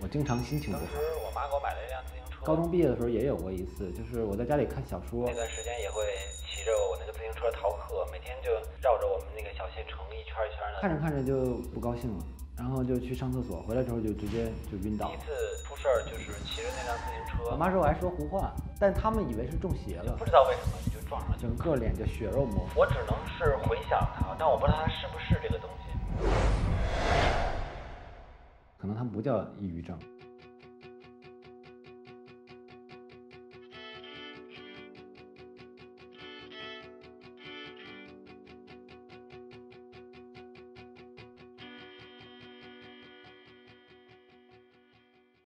我经常心情不好。当时我妈给我买了一辆自行车，高中毕业的时候也有过一次，就是我在家里看小说那，段时间也会骑着我那个自行车逃课，每天就绕着我们那个小县城一圈一圈的。看着看着就不高兴了，然后就去上厕所，回来之后就直接就晕倒了。第一次出事儿就是骑着那辆自行车，我妈说我还说胡话，但他们以为是中邪了不，知道为什么你就撞上去了。整个脸就血肉模糊。我只能是回想它，但我不知道它是不是可能它不叫抑郁症，